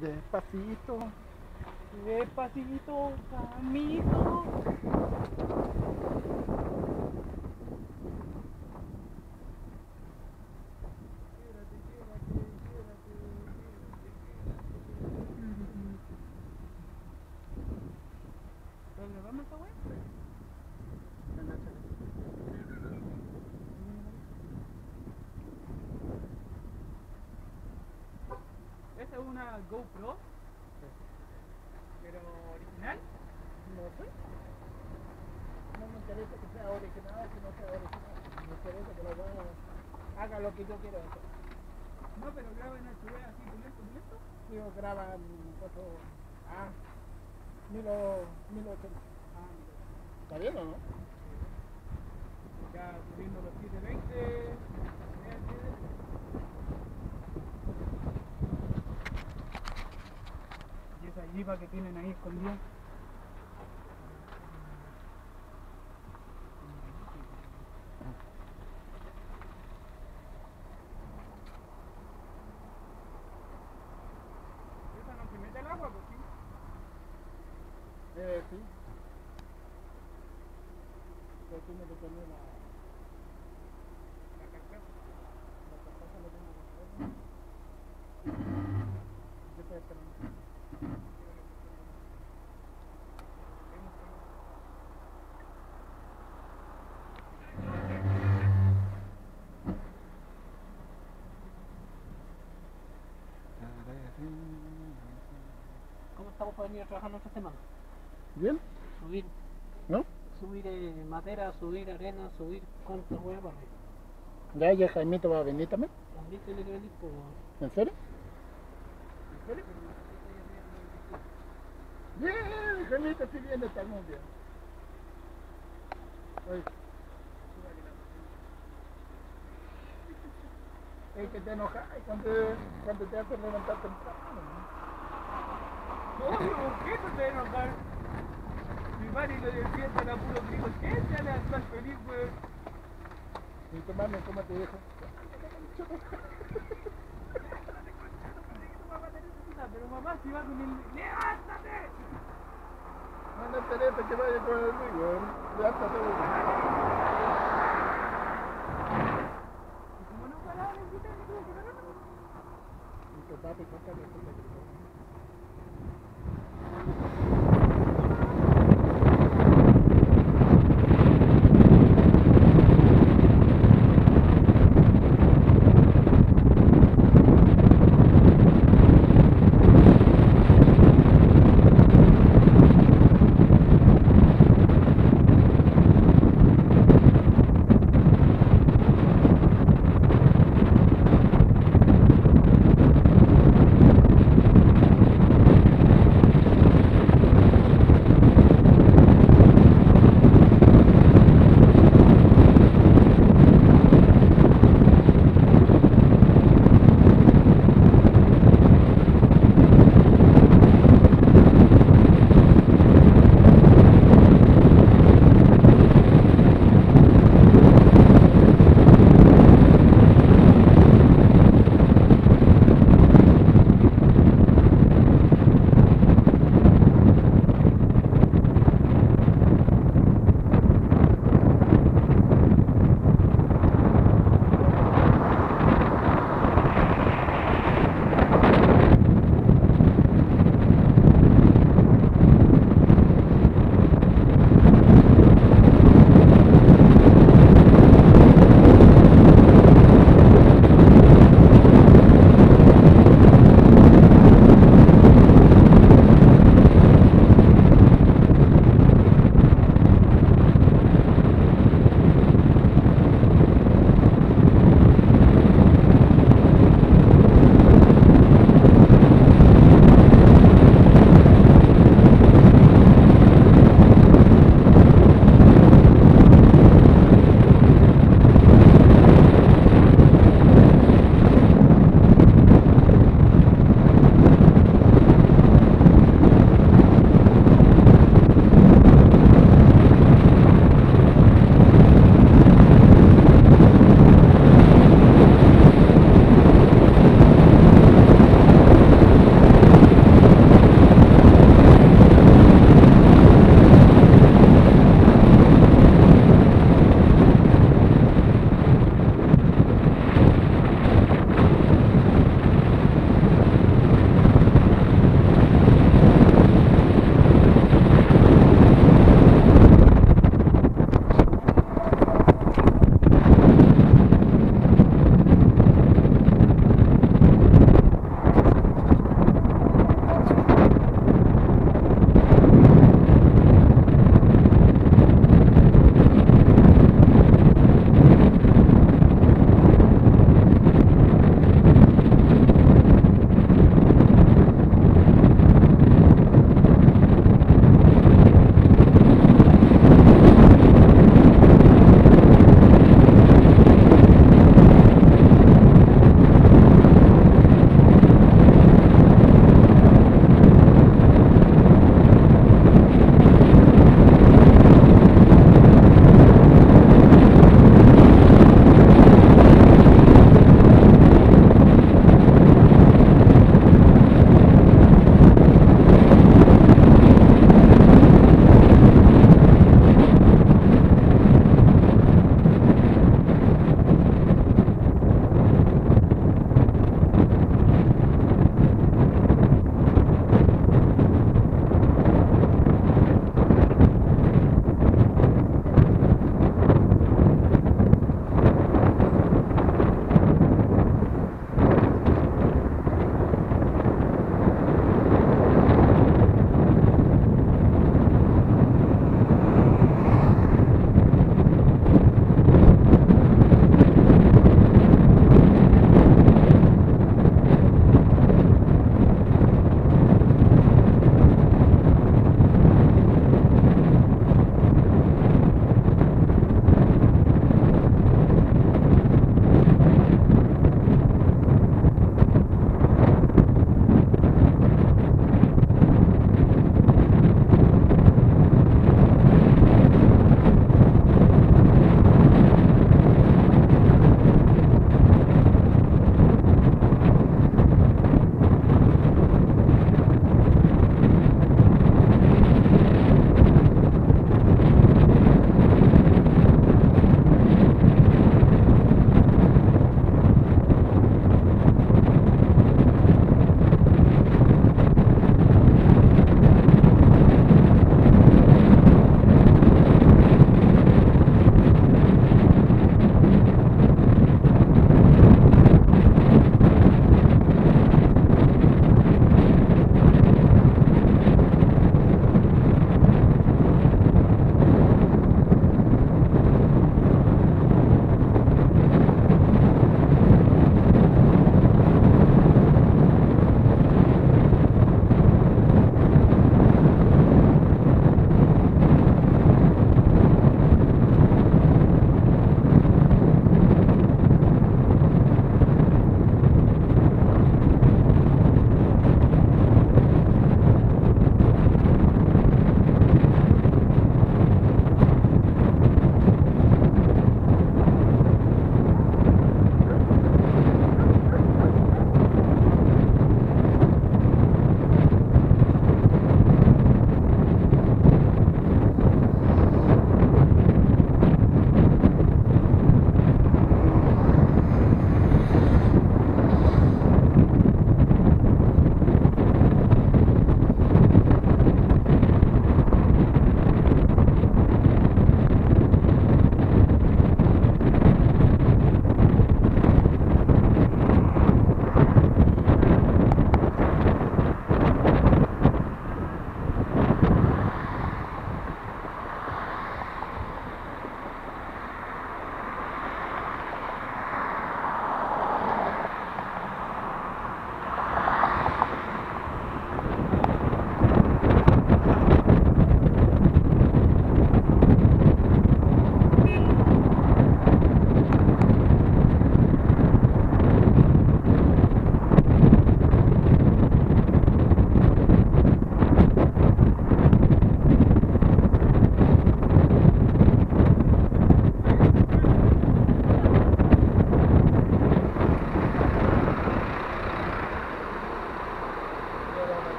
Despacito. Despacito, camito. ¿Dónde vamos esta wea? Esta es una GoPro, pero original. No sé. No me interesa que sea original, que no sea original. Me interesa que la weá haga lo que yo quiero hacer. No, pero graba en HD así, lento, lento. Yo graban foto ah, 1080. Ah, mira. ¿Está bien o no? Ya subiendo los 720. Que tienen ahí escondida. Esa no se mete el agua, pues sí. Eh, sí. Pero tiene que tener la, La carcasa. la carcasa, lo tengo que poner. Yo estoy esperando. ¿Cómo estamos para venir a trabajar esta semana? ¿Bien? Subir, ¿No? subir eh, madera, subir arena, subir cuántas huevas para arriba. Ya, ya Jaimito va a venir también. También tiene que venir por... ¿En serio? ¿En serio? Bien, Jaimito sí viene bien. Oye, es que te enojas cuando, cuando te hacen levantar temprano. No, ¿por qué no enojar? Mi madre lo despiertan a puro grito. ¿Qué te weón? ¿Y tu mami cómo te dijo? Pero mamá, si va con el... ¡Levántate! Manda Teresa que vaya con el amigo. Levántate. Y.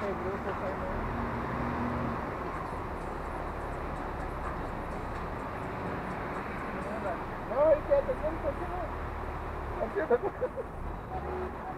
No, y quédate quieto, ¿sí no? Así es.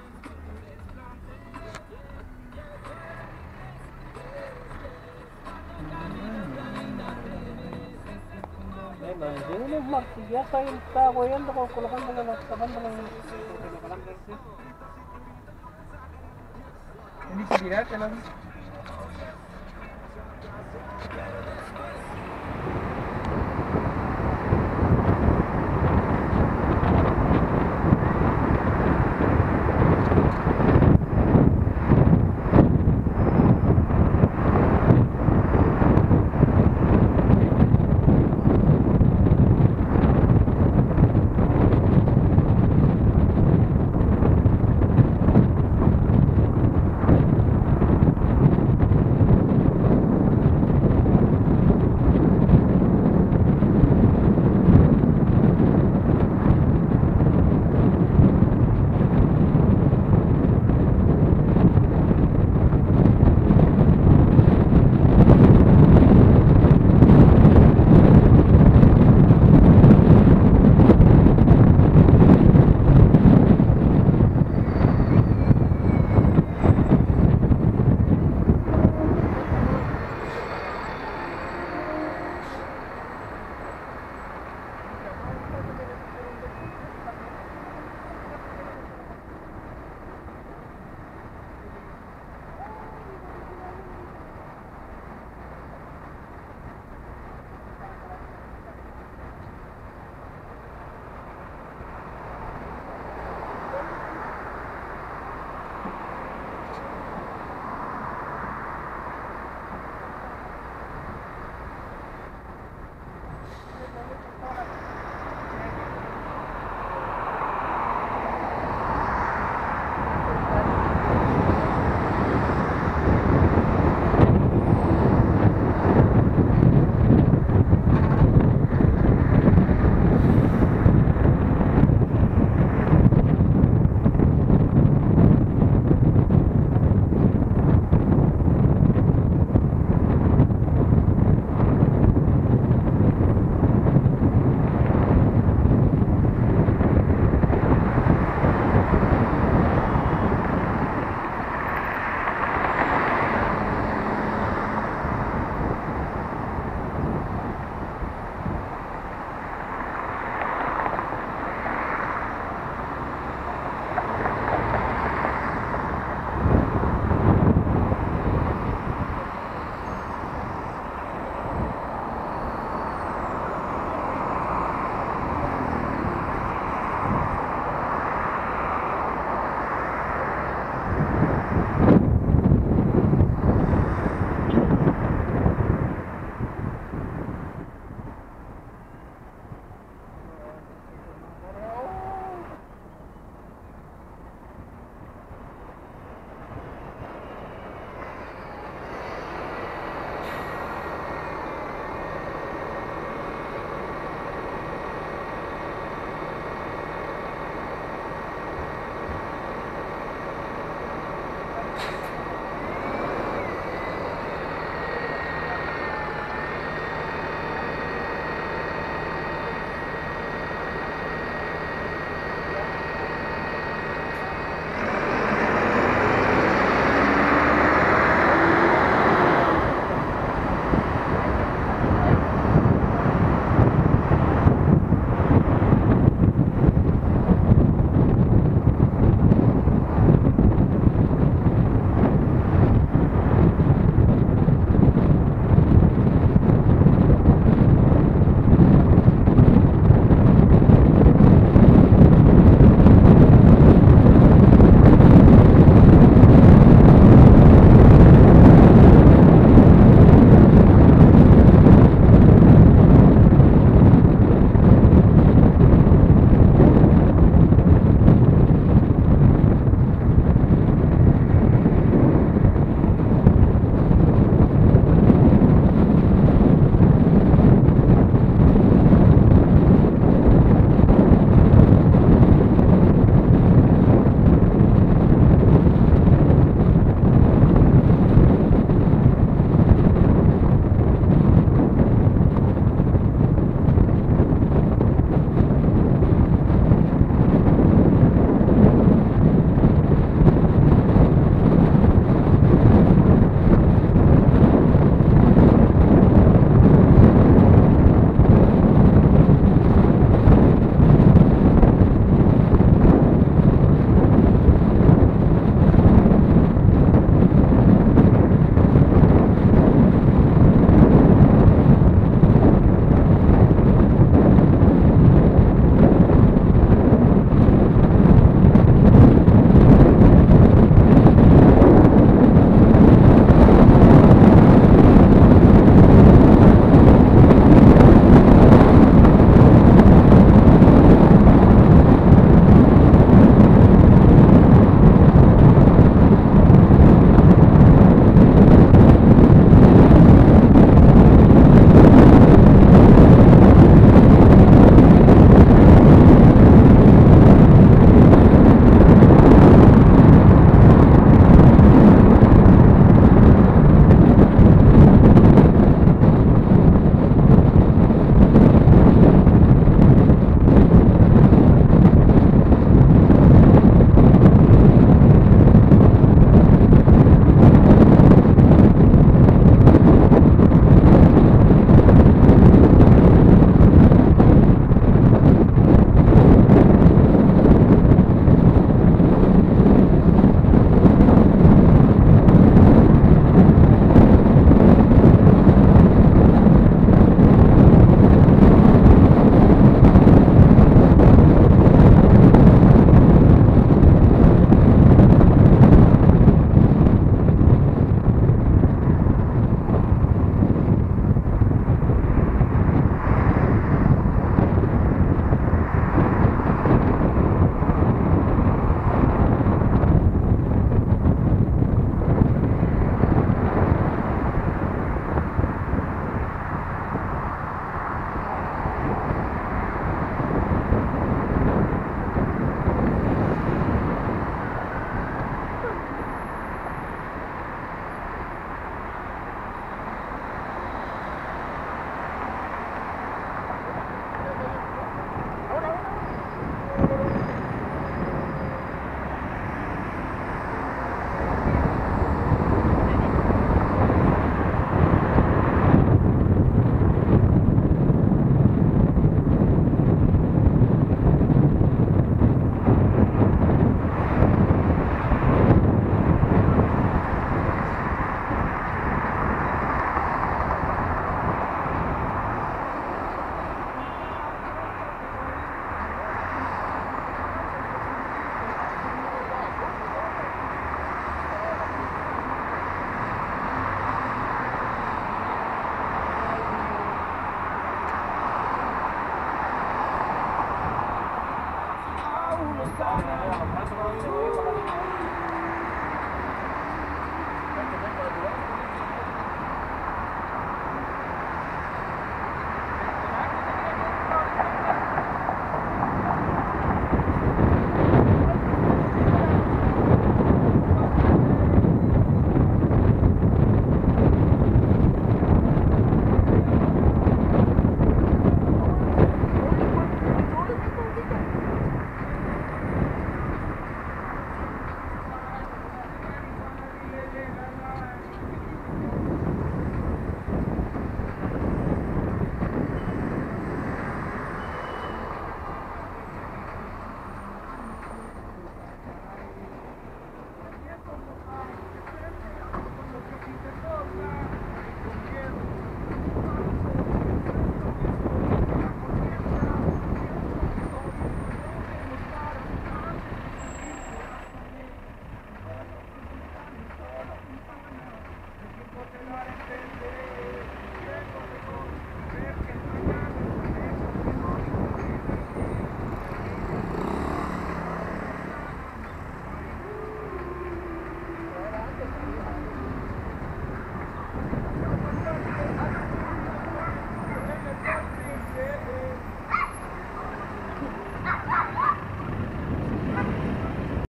Martes ya está, estaba hueveando colocándole los tapándole.